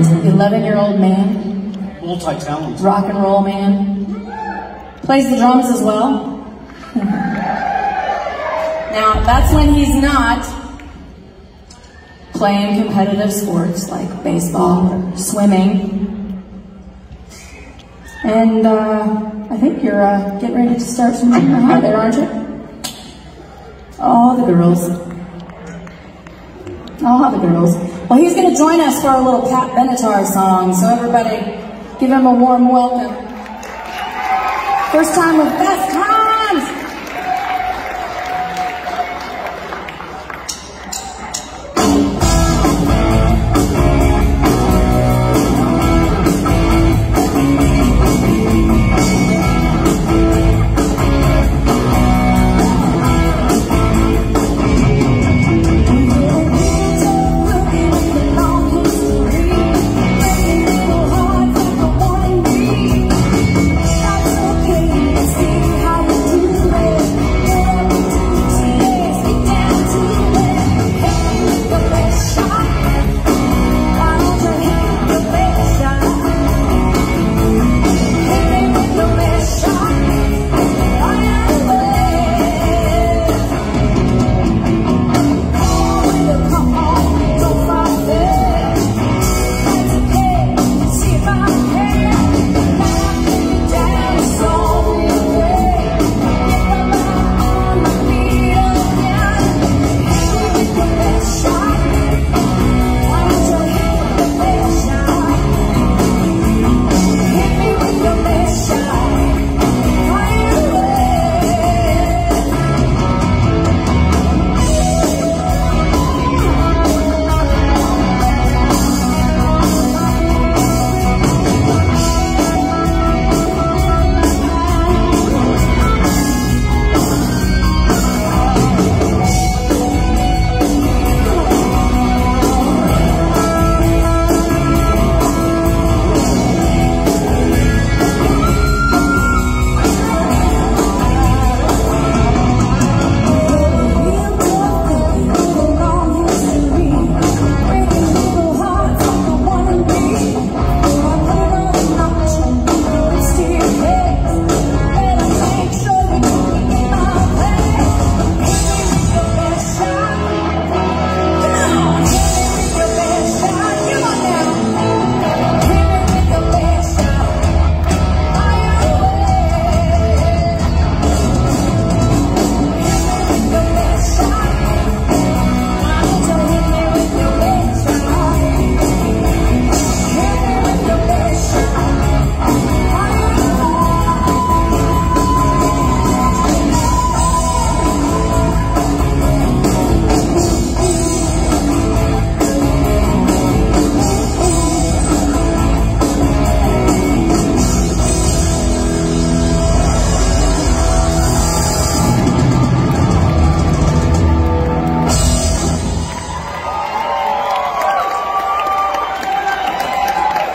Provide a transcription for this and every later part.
11-year-old man, Multi-talented. rock and roll man, plays the drums as well. now, that's when he's not playing competitive sports like baseball or swimming. And uh, I think you're uh, getting ready to start some junior high there, aren't you? All the girls. All the girls. Well, he's going to join us for a little Pat Benatar song, so everybody give him a warm welcome. First time with Fast Times!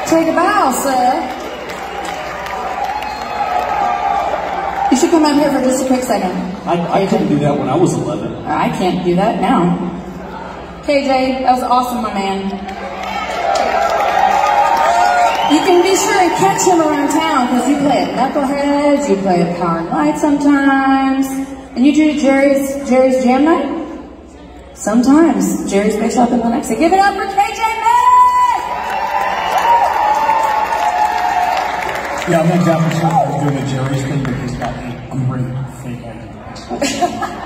Take a bow, sir. You should come out here for just a quick second. I, I couldn't do that when I was 11. I can't do that now. KJ, that was awesome, my man. You can be sure and catch him around town because you play at Knuckleheads, you play at Power and Light sometimes, and you do Jerry's Jerry's Jam Night. Sometimes Jerry's Bait Shop in Lenexa. Give it up for KJ Yeah, I'm not Japanese doing the Jerry's thing, because he's got a great fake ID.